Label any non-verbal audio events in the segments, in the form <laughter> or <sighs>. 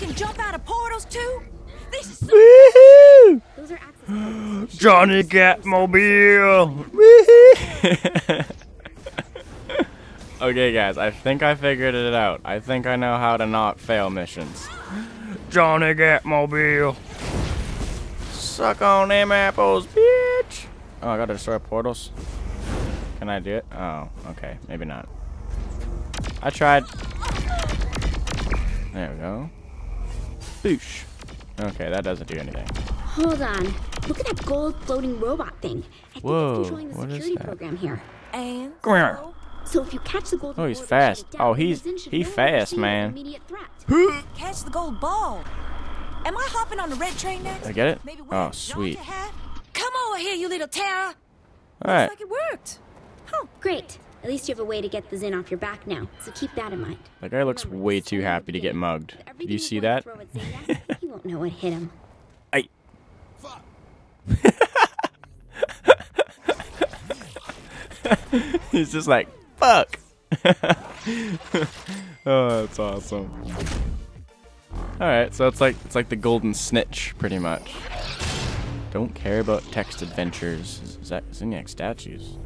can jump out of portals too? This is so Woohoo! Those are access. <gasps> Johnny Gatmobile! Woohoo! <laughs> okay, guys, I think I figured it out. I think I know how to not fail missions. Johnny Gatmobile. Suck on them apples, bitch! Oh, I gotta destroy portals. Can I do it? Oh, okay, maybe not. I tried. There we go. Boosh. Okay, that doesn't do anything. Hold on. Look at that gold floating robot thing. I think Whoa, it's controlling the what is security that? program here. and Come here. so? So if you catch the gold Oh, he's fast. down, Oh, then he's- the Zin should he fast, see it as an man. immediate threat. <laughs> catch the gold ball. Am I hopping on the red train next? I get it? Maybe wear Oh, sweet. Come over here, you little terror. Alright. Looks like it worked. Oh, Great. At least you have a way to get the Zin off your back now. So keep that in mind. That guy looks way too happy to get mugged. Did you see that? to throw at Zeta, <laughs> he won't know what hit him. I. <laughs> He's just like, fuck. <laughs> oh, that's awesome. All right, so it's like it's like the golden snitch, pretty much. Don't care about text adventures. Is, is that Zinyak statues?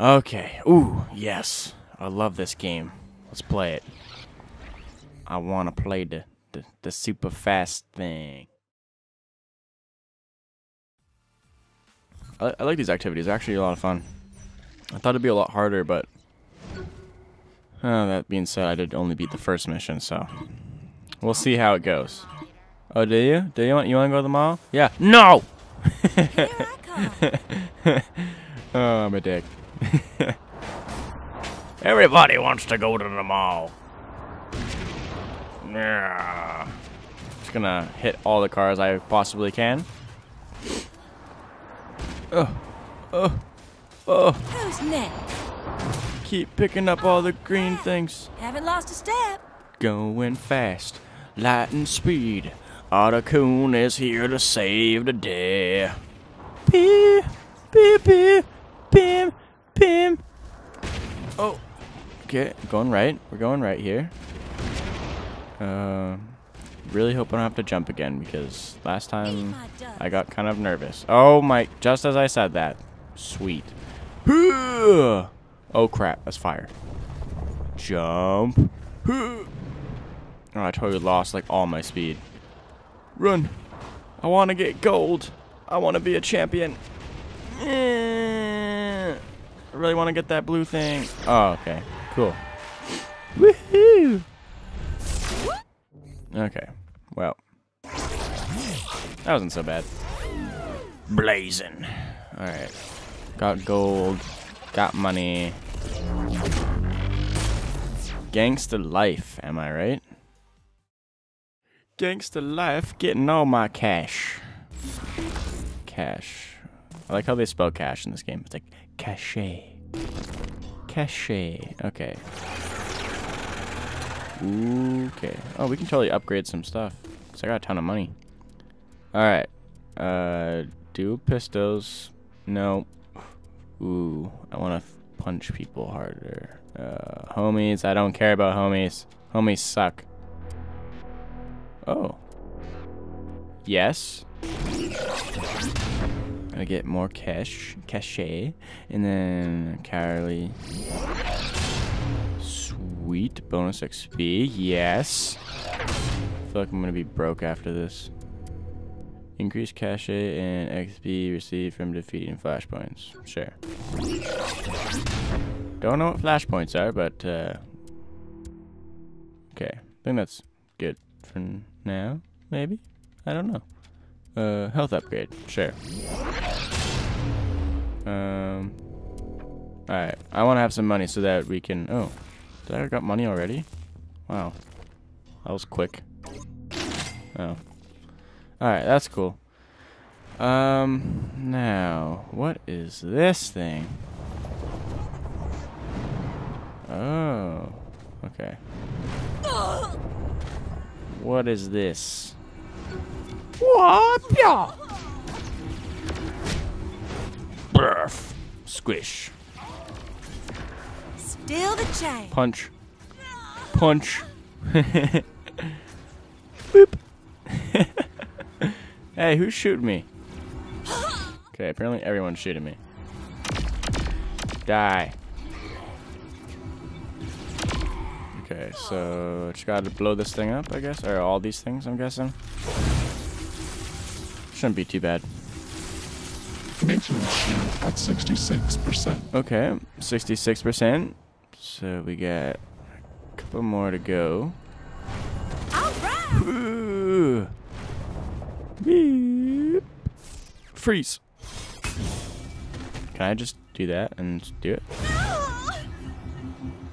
Okay. Ooh, yes. I love this game. Let's play it. I want to play the, the the super fast thing. I, I like these activities. They're actually a lot of fun. I thought it'd be a lot harder, but uh, that being said, I did only beat the first mission, so we'll see how it goes. Oh, do you? Do you want you want to go to the mall? Yeah. No. <laughs> Here I come. <laughs> oh, I'm a dick. <laughs> Everybody wants to go to the mall. Yeah. Just gonna hit all the cars I possibly can. Oh, oh, oh. Who's next? Keep picking up all the green ah, things. Haven't lost a step. Going fast, light and speed. Otacon is here to save the day. Beep, beep, beep, bim, bim. Oh, okay, going right. We're going right here. Uh, really hope I don't have to jump again because last time I got kind of nervous. Oh my! Just as I said that, sweet. Oh crap! That's fire. Jump. Oh, I totally lost like all my speed. Run. I want to get gold. I want to be a champion. Eh. Really want to get that blue thing. Oh, okay. Cool. Woohoo! Okay. Well. That wasn't so bad. Blazing. Alright. Got gold. Got money. Gangsta life, am I right? Gangsta life, getting all my cash. Cash. I like how they spell cash in this game. It's like cachet. Cachet. Okay. Okay. Oh, we can totally upgrade some stuff. Cause I got a ton of money. Alright. Uh, do pistols. No. Ooh, I want to punch people harder. Uh, homies, I don't care about homies. Homies suck. Oh. Yes. Get more cash, cachet, and then Carly. Sweet bonus XP. Yes. I feel like I'm gonna be broke after this. Increased cachet and XP received from defeating flashpoints. Sure. Don't know what flashpoints are, but uh, okay. I think that's good for now. Maybe. I don't know. Uh, health upgrade. Sure. Um. All right. I want to have some money so that we can. Oh, did I got money already? Wow. That was quick. Oh. Alright, that's cool. Um, now, what is this thing? Oh, okay. What is this? What? Yeah. Burf. Squish. Still the chain. Punch. Punch. <laughs> Boop. <laughs> hey, who's shooting me? Okay, apparently everyone's shooting me. Die. Okay, so just gotta blow this thing up, I guess, or all these things, I'm guessing. Shouldn't be too bad. Maintenance shield at 66%. Okay, 66%. So we got a couple more to go. All right. Ooh. Beep. Freeze. Can I just do that and do it?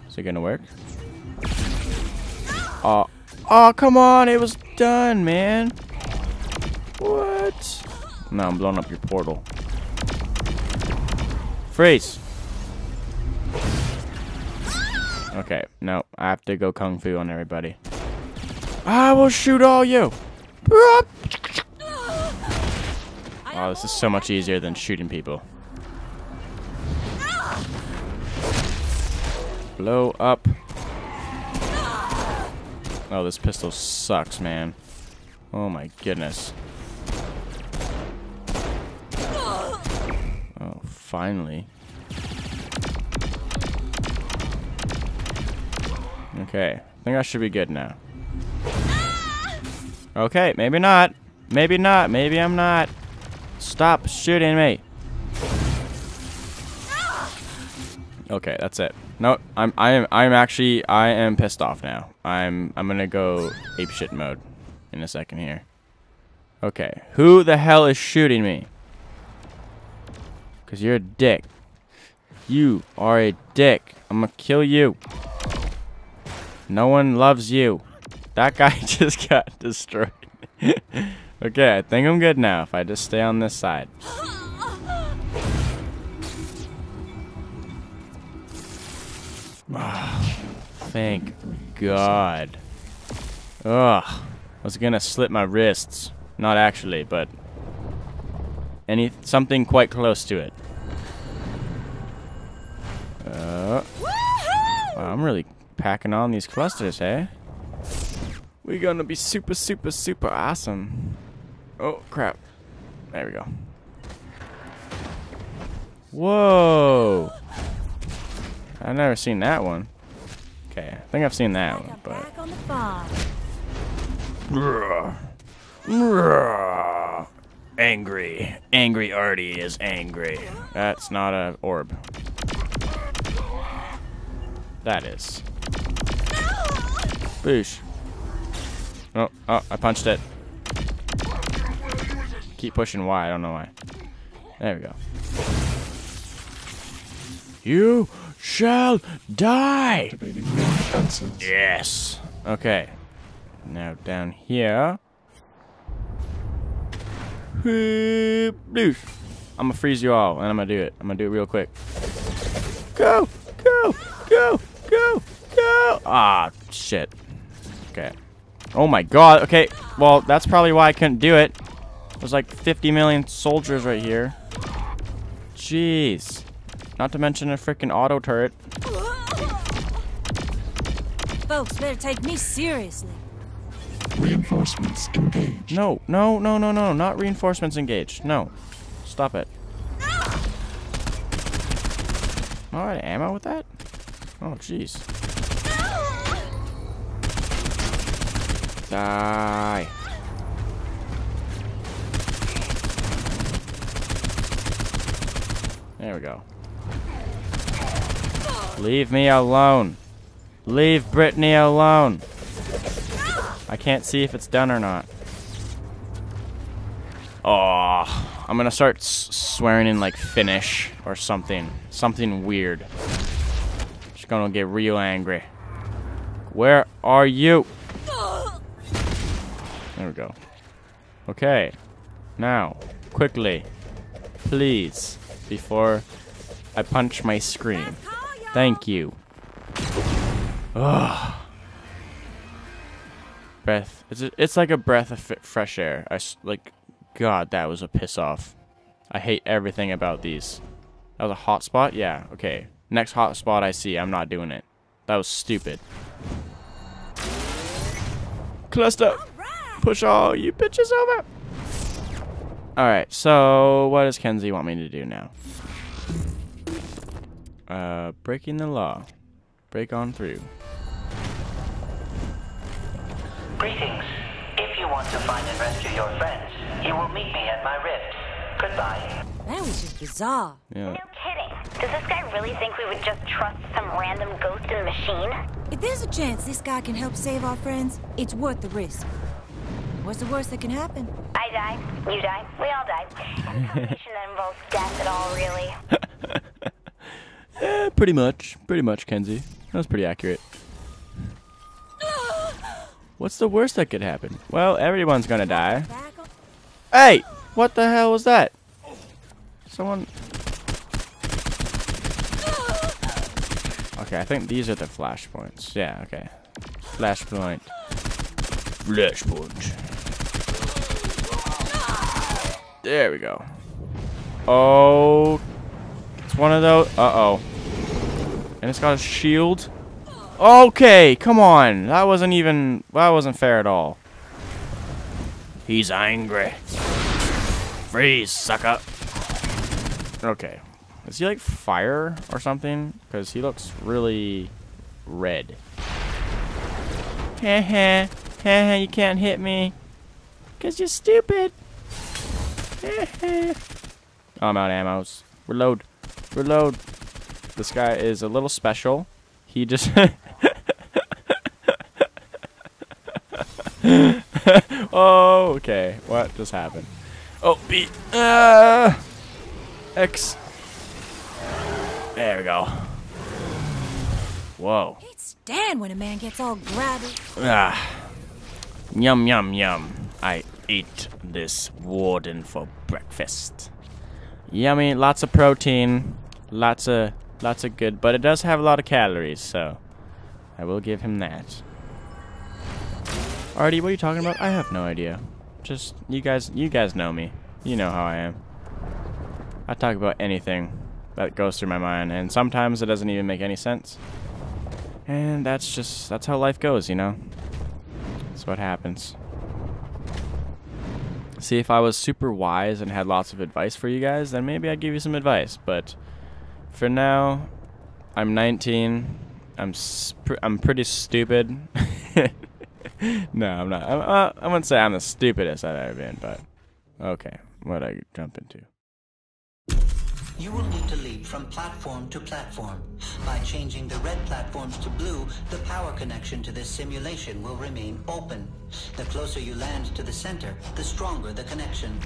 Is it gonna work? Oh, oh, come on! It was done, man. What? No, I'm blowing up your portal. Freeze. Okay, no, I have to go kung fu on everybody. I will shoot all you. Oh, this is so much easier than shooting people. Blow up. Oh, this pistol sucks, man. Oh my goodness. Oh, finally. Okay, I think I should be good now. Ah! Okay, maybe not. Maybe not. Maybe I'm not. Stop shooting me. Ah! Okay, that's it. No, I'm I am I'm actually I am pissed off now. I'm I'm gonna go ape shit mode in a second here. Okay, who the hell is shooting me? Cause you're a dick. You are a dick. I'm gonna kill you. No one loves you. That guy <laughs> just got destroyed. <laughs> okay, I think I'm good now if I just stay on this side. <sighs> Thank God. Ugh. I was gonna slit my wrists. Not actually, but any something quite close to it. Uh, wow, I'm really packing on these clusters, hey? We're gonna be super, super, super awesome. Oh, crap. There we go. Whoa! I've never seen that one. Okay, I think I've seen that one, but... back on the farm. Angry. Angry Artie is angry. That's not a orb. That is. Boosh. Oh, oh, I punched it. Keep pushing Y, I don't know why. There we go. You shall die! Activating new defenses. Yes. Okay. Now down here. I'm gonna freeze you all, and I'm gonna do it. I'm gonna do it real quick. Go, go, go, go, go. Ah, shit. Okay. Oh my god. Okay. Well, that's probably why I couldn't do it. There's like 50 million soldiers right here. Jeez. Not to mention a freaking auto turret. Folks better take me seriously. Reinforcements engaged. No, no, no, no, no, not reinforcements engaged. No. Stop it. Alright, ammo with that? Oh, jeez. Die. There we go. Leave me alone. Leave Brittany alone. I can't see if it's done or not. Oh, I'm gonna start swearing in like Finnish or something. Something weird. Just gonna get real angry. Where are you? There we go. Okay. Now, quickly. Please. Before I punch my screen. Thank you. Ugh. Breath. It's a, it's like a breath of f- fresh air. I s- like, God, that was a piss off. I hate everything about these. That was a hot spot. Yeah. Okay. Next hot spot I see, I'm not doing it. That was stupid. Cluster. Push all you bitches over. Alright, so what does Kinzie want me to do now? Uh, breaking the law. Break on through. Greetings. If you want to find and rescue your friends, you will meet me at my rift. Goodbye. That was just bizarre. Yeah. No kidding. Does this guy really think we would just trust some random ghost in the machine? If there's a chance this guy can help save our friends, it's worth the risk. What's the worst that can happen? I die, you die, we all die. Any <laughs> combination that involves death at all, really. <laughs> Eh, pretty much. Pretty much, Kinzie. That was pretty accurate. What's the worst that could happen? Well, everyone's gonna die. Hey! What the hell was that? Someone... Okay, I think these are the flashpoints. Yeah, okay. Flashpoint. Flashpoint. There we go. Oh... It's one of those... Uh-oh. And it's got a shield? Okay, come on. That wasn't even... That wasn't fair at all. He's angry. Freeze, sucker. Okay. Is he like fire or something? Because he looks really red. Heh heh. Heh heh, you can't hit me. Because you're stupid. Heh heh. Oh, I'm out of ammos. Reload. Reload. This guy is a little special. He just... <laughs> <laughs> oh, okay. What just happened? Oh, B. Uh, X. There we go. Whoa. Can't stand when a man gets all grabby. Ah. Yum, yum, yum. I ate this warden for breakfast. Yummy, lots of protein, lots of lots of good, but it does have a lot of calories, so I will give him that. Artie, what are you talking about? I have no idea. Just you guys you guys know me. You know how I am. I talk about anything that goes through my mind, and sometimes it doesn't even make any sense. And that's just that's how life goes, you know? That's what happens. See, if I was super wise and had lots of advice for you guys, then maybe I'd give you some advice. But for now, I'm 19. I'm I'm pretty stupid. <laughs> <laughs> no, I'm not. I'm, uh, I wouldn't say I'm the stupidest I've ever been, but okay. What I jump into? You will need to leap from platform to platform. By changing the red platforms to blue, the power connection to this simulation will remain open. The closer you land to the center, the stronger the connection.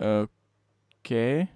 Okay.